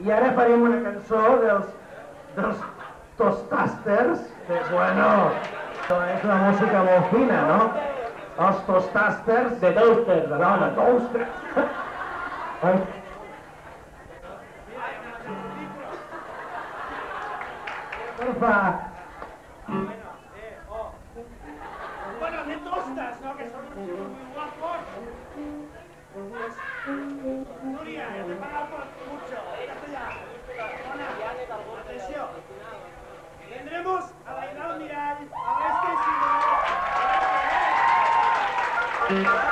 I ara farem una cançó dels, dels Tostasters, que bueno, és una música molt fina, no? Els Tostasters... De toasters, de No, de Toasters. Porfa, Bueno, de tostas, ¿no? Que son unos chicos muy guapos. Te por Vendremos a bailar miral a este ciudad.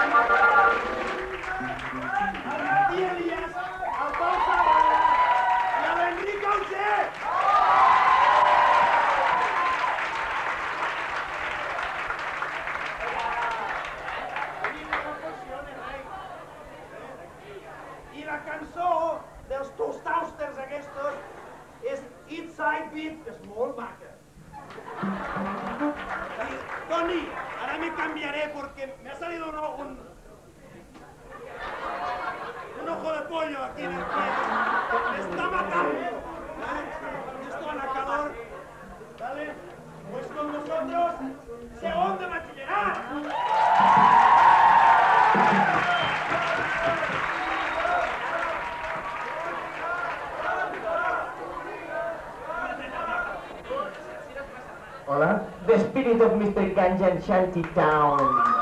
The spirit of Mr. Ganjan Shanty Town.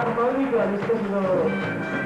Armónica, es que no...